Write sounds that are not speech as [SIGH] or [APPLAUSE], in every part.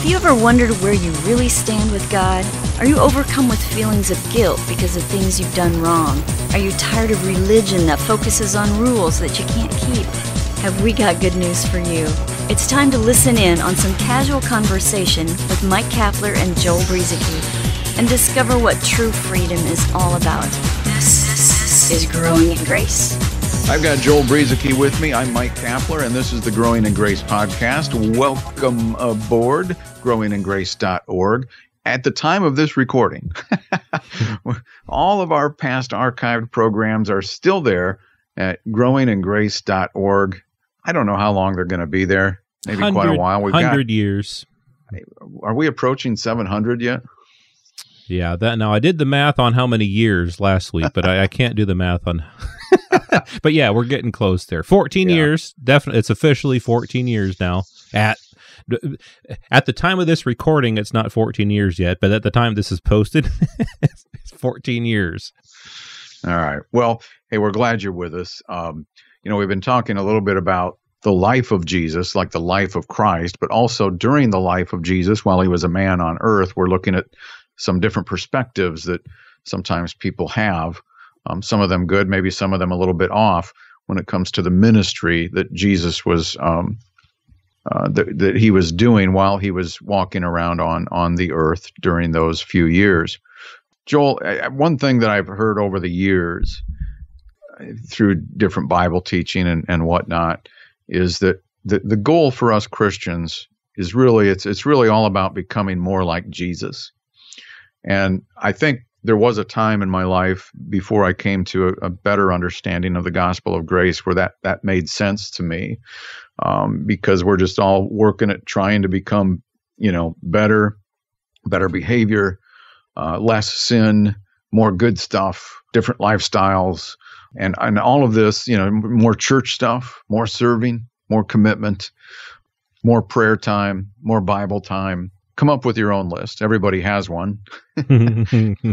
Have you ever wondered where you really stand with God? Are you overcome with feelings of guilt because of things you've done wrong? Are you tired of religion that focuses on rules that you can't keep? Have we got good news for you? It's time to listen in on some casual conversation with Mike Kapler and Joel Brueseke and discover what true freedom is all about. This is Growing in Grace. I've got Joel Brueseke with me. I'm Mike Kapler, and this is the Growing in Grace podcast. Welcome aboard, growingingrace.org. At the time of this recording, [LAUGHS] all of our past archived programs are still there at growingingrace.org. I don't know how long they're going to be there. Maybe quite a while. We've 100 got, years. Are we approaching 700 yet? Yeah, that now I did the math on how many years last week, but I, I can't do the math on [LAUGHS] but yeah, we're getting close there. 14 yeah. years, definitely. It's officially 14 years now. At at the time of this recording, it's not 14 years yet, but at the time this is posted, [LAUGHS] it's 14 years. All right. Well, hey, we're glad you're with us. Um, you know, we've been talking a little bit about the life of Jesus, like the life of Christ, but also during the life of Jesus while he was a man on earth, we're looking at some different perspectives that sometimes people have um, some of them good, maybe some of them a little bit off when it comes to the ministry that Jesus was um, uh, that, that he was doing while he was walking around on on the earth during those few years. Joel, one thing that I've heard over the years uh, through different Bible teaching and, and whatnot is that the, the goal for us Christians is really it's it's really all about becoming more like Jesus. And I think there was a time in my life before I came to a, a, better understanding of the gospel of grace where that that made sense to me, um, because we're just all working at trying to become, you know, better, better behavior, uh, less sin, more good stuff, different lifestyles, and and all of this, you know, more church stuff, more serving, more commitment, more prayer time, more Bible time, come up with your own list. Everybody has one. [LAUGHS]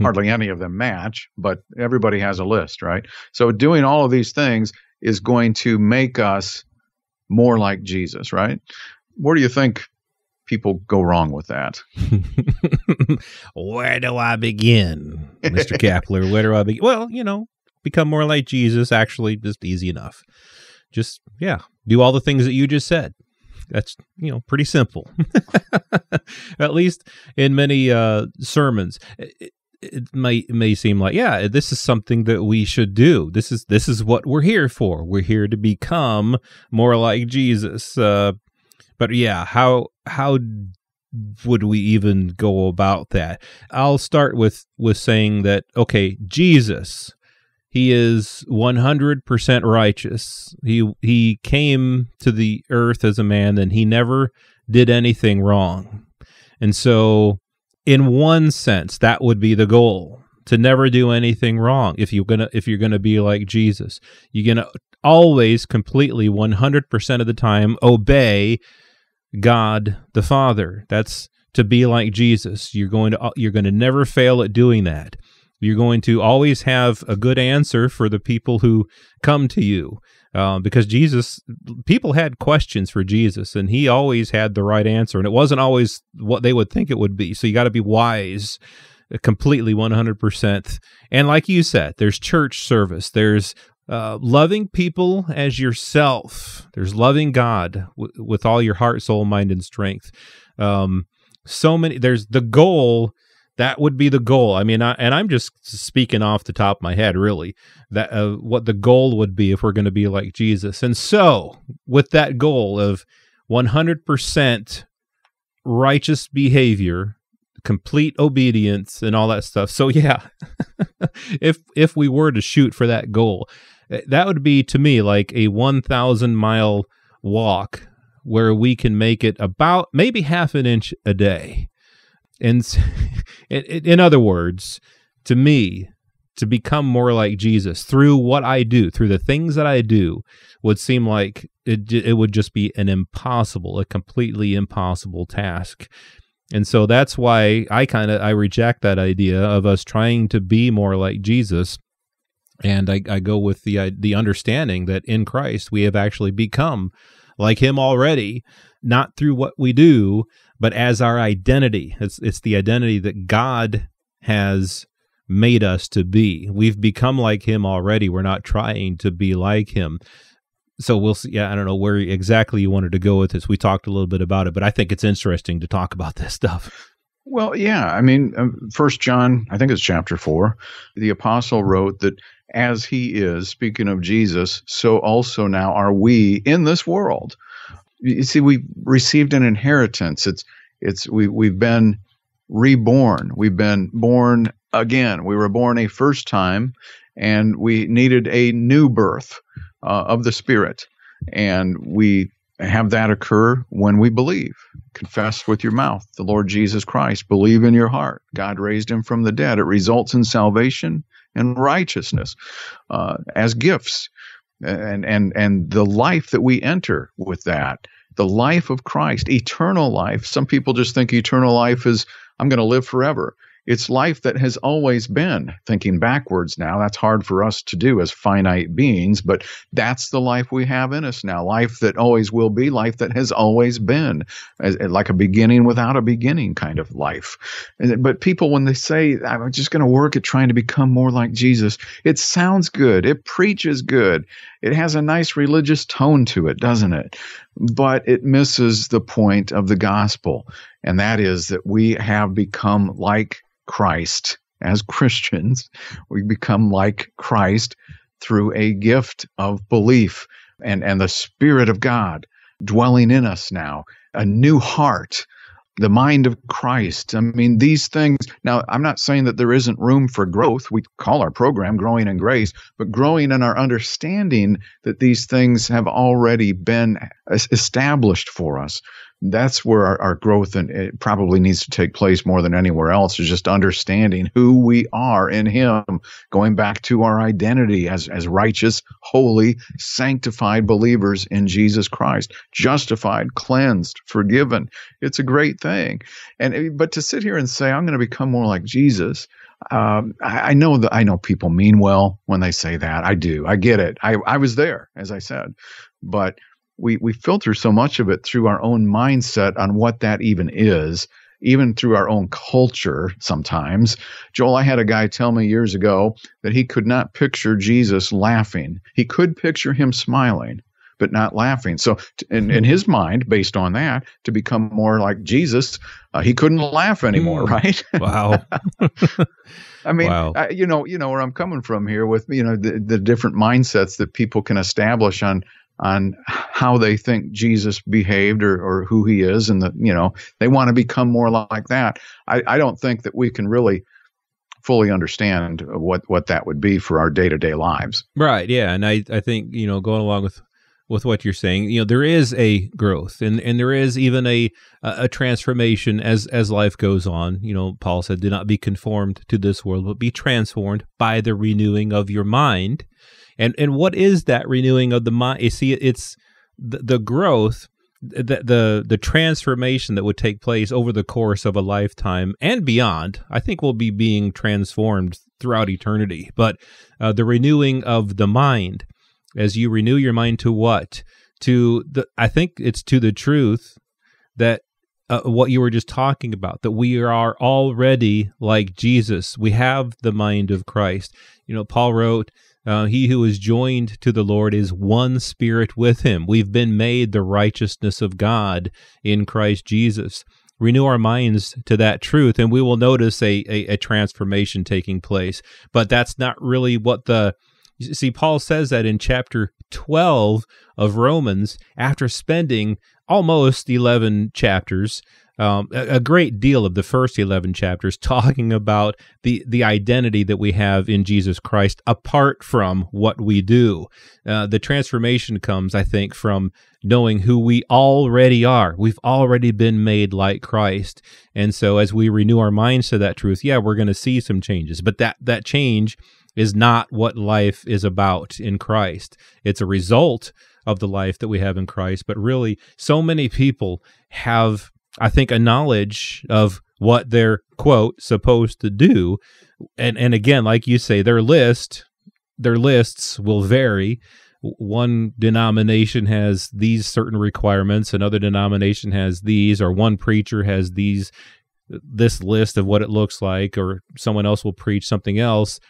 Hardly any of them match, but everybody has a list, right? So doing all of these things is going to make us more like Jesus, right? Where do you think people go wrong with that? [LAUGHS] Where do I begin, Mr. [LAUGHS] Kapler? Where do I begin? Well, you know, become more like Jesus, actually, just easy enough. Just, yeah, do all the things that you just said that's you know pretty simple. [LAUGHS] At least in many uh, sermons. It, it may may seem like yeah this is something that we should do. This is this is what we're here for. We're here to become more like jesus. Uh, but yeah how how would we even go about that? I'll start with with saying that okay jesus he is 100% righteous. He he came to the earth as a man and he never did anything wrong. And so in one sense that would be the goal to never do anything wrong if you're going to if you're going to be like Jesus. You're going to always completely 100% of the time obey God the Father. That's to be like Jesus. You're going to you're going to never fail at doing that. You're going to always have a good answer for the people who come to you. Uh, because Jesus, people had questions for Jesus, and he always had the right answer, and it wasn't always what they would think it would be. So you got to be wise, uh, completely 100%. And like you said, there's church service, there's uh, loving people as yourself, there's loving God with all your heart, soul, mind, and strength. Um, so many, there's the goal that would be the goal. I mean, I, and I'm just speaking off the top of my head, really, that uh, what the goal would be if we're going to be like Jesus. And so, with that goal of 100% righteous behavior, complete obedience, and all that stuff. So, [LAUGHS] yeah, if if we were to shoot for that goal, eh, that would be to me like a 1,000 mile walk where we can make it about maybe half an inch a day and [LAUGHS] in other words, to me, to become more like Jesus through what I do, through the things that I do, would seem like it, it would just be an impossible, a completely impossible task. And so that's why I kind of I reject that idea of us trying to be more like Jesus. And I, I go with the the understanding that in Christ we have actually become like him already, not through what we do, but as our identity. It's it's the identity that God has made us to be. We've become like him already. We're not trying to be like him. So we'll see. Yeah, I don't know where exactly you wanted to go with this. We talked a little bit about it, but I think it's interesting to talk about this [LAUGHS] stuff. Well, yeah. I mean, um, First John, I think it's chapter four. The apostle wrote that as he is, speaking of Jesus, so also now are we in this world. You see, we've received an inheritance. It's it's we we've been reborn. We've been born again. We were born a first time, and we needed a new birth uh, of the Spirit, and we have that occur when we believe. Confess with your mouth the Lord Jesus Christ. Believe in your heart. God raised him from the dead. It results in salvation and righteousness uh, as gifts. And, and, and the life that we enter with that, the life of Christ, eternal life. Some people just think eternal life is, I'm going to live forever. It's life that has always been. Thinking backwards now, that's hard for us to do as finite beings, but that's the life we have in us now. Life that always will be, life that has always been, as, like a beginning without a beginning kind of life. But people, when they say, I'm just going to work at trying to become more like Jesus, it sounds good. It preaches good. It has a nice religious tone to it, doesn't it? But it misses the point of the gospel, and that is that we have become like Christ as [LAUGHS] Christians. We become like Christ through a gift of belief and, and the Spirit of God dwelling in us now, a new heart, the mind of Christ. I mean, these things. Now, I'm not saying that there isn't room for growth. We call our program Growing in Grace, but growing in our understanding that these things have already been established for us that's where our, our growth and it probably needs to take place more than anywhere else is just understanding who we are in him going back to our identity as as righteous holy sanctified believers in jesus christ justified cleansed forgiven it's a great thing and but to sit here and say i'm going to become more like jesus um, I, I, know that I know people mean well when they say that. I do. I get it. I, I was there, as I said, but we we filter so much of it through our own mindset on what that even is even through our own culture sometimes. Joel, I had a guy tell me years ago that he could not picture Jesus laughing. He could picture him smiling, but not laughing. So, in, in his mind, based on that, to become more like Jesus, uh, he couldn't laugh anymore, hmm. right? Wow. [LAUGHS] I mean, wow. I, you know, you know where I'm coming from here with you know the, the different mindsets that people can establish on on how they think Jesus behaved or, or who he is, and that you know they want to become more like that. I, I don't think that we can really fully understand what what that would be for our day to day lives. Right. Yeah, and I I think you know going along with with what you're saying, you know there is a growth and and there is even a a transformation as as life goes on. You know, Paul said, "Do not be conformed to this world, but be transformed by the renewing of your mind." And and what is that renewing of the mind? You see, it's the, the growth, the, the the transformation that would take place over the course of a lifetime and beyond. I think will be being transformed throughout eternity. But uh, the renewing of the mind, as you renew your mind to what? To the I think it's to the truth that uh, what you were just talking about that we are already like Jesus. We have the mind of Christ. You know, Paul wrote uh, he who is joined to the Lord is one spirit with him. We've been made the righteousness of God in Christ Jesus. Renew our minds to that truth, and we will notice a, a, a transformation taking place. But that's not really what the see. Paul says that in chapter 12 of Romans after spending almost 11 chapters um, a, a, great deal of the first 11 chapters [LAUGHS] talking about the, the identity that we have in Jesus Christ apart from what we do. Uh, the transformation comes, I think, from knowing who we already are. We've already been made like Christ. And so as we renew our minds to that truth, yeah, we're going to see some changes. But that, that change is not what life is about in Christ. It's a result of the life that we have in Christ. But really, so many people have I think a knowledge of what they're quote supposed to do. And and again like you say their list their lists will vary. One denomination has these certain requirements, another denomination has these, or one preacher has these this list of what it looks like, or someone else will preach something else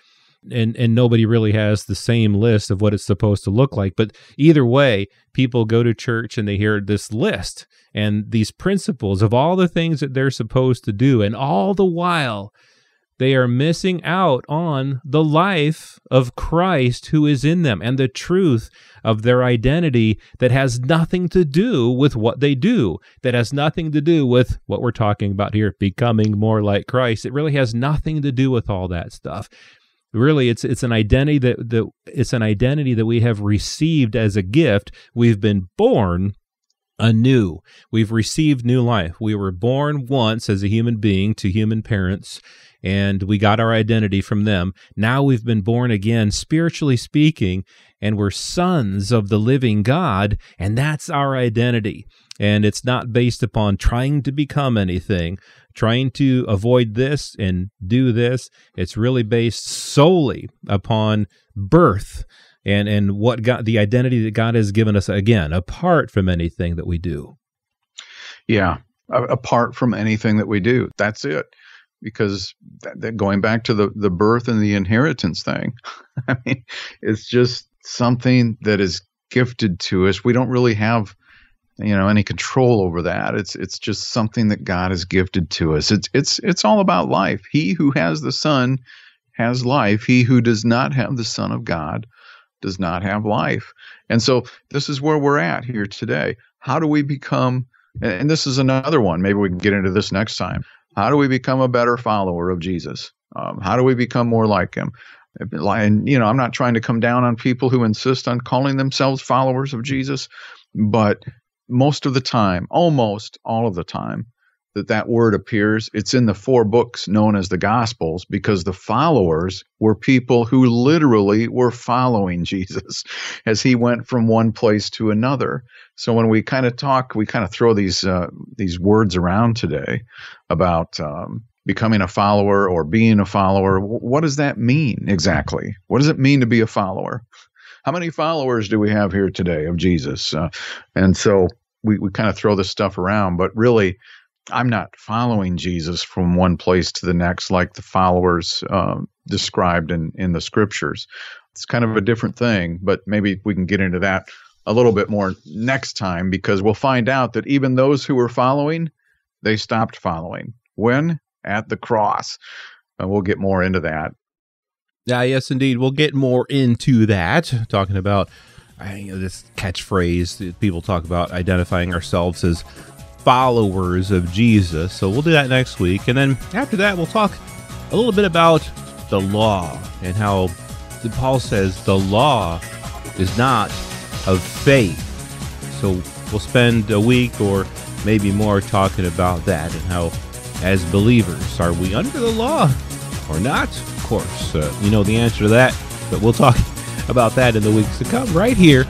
and and nobody really has the same list of what it's supposed to look like. But either way people go to church and they hear this list and these principles of all the things that they're supposed to do. And all the while they are missing out on the life of Christ who is in them and the truth of their identity that has nothing to do with what they do, that has nothing to do with what we're talking about here, becoming more like Christ. It really has nothing to do with all that stuff really it's it's an identity that, that it's an identity that we have received as a gift. We've been born anew. We've received new life. We were born once as a human being to human parents and we got our identity from them. Now we've been born again spiritually speaking and we're sons of the living god and that's our identity. And it's not based upon trying to become anything trying to avoid this and do this. It's really based solely upon birth and and what God the identity that God has given us again, apart from anything that we do. Yeah, apart from anything that we do. That's it. Because that, that going back to the the birth and the inheritance thing, [LAUGHS] I mean, it's just something that is gifted to us. We don't really have you know any control over that. It's it's just something that god has gifted to us. It's it's it's all about life. He who has the son has life. He who does not have the son of god does not have life. And so this is where we're at here today. How do we become and this is another one maybe we can get into this next time. How do we become a better follower of jesus? Um, how do we become more like him? And you know i'm not trying to come down on people who insist on calling themselves followers of jesus but most of the time, almost all of the time, that that word appears, it's in the four books known as the Gospels because the followers were people who literally were following [LAUGHS] Jesus as he went from one place to another. So when we kind of talk, we kind of throw these uh, these words around today about um, becoming a follower or being a follower. What does that mean exactly? What does it mean to be a follower? How many followers do we have here today of Jesus? Uh, and so we, we kind of throw this stuff around, but really, I'm not following Jesus from one place to the next like the followers um, described in, in the scriptures. It's kind of a different thing, but maybe we can get into that a little bit more next time because we'll find out that even those who were following, they stopped following. When? At the cross. And we'll get more into that. Yeah, yes, indeed. We'll get more into that, talking about you know, this catchphrase that people talk about identifying ourselves as followers of Jesus. So we'll do that next week. And then after that, we'll talk a little bit about the law and how Paul says the law is not of faith. So we'll spend a week or maybe more talking about that and how, as believers, are we under the law or not? Of course, uh, you know the answer to that, but we'll talk about that in the weeks to come right here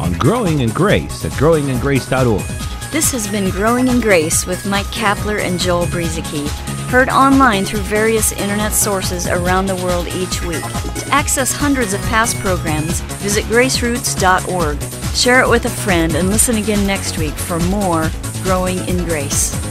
on Growing in Grace at growingingrace.org. This has been Growing in Grace with Mike Kapler and Joel Brueseke, heard online through various internet sources around the world each week. To access hundreds of past programs, visit graceroots.org. Share it with a friend and listen again next week for more Growing in Grace.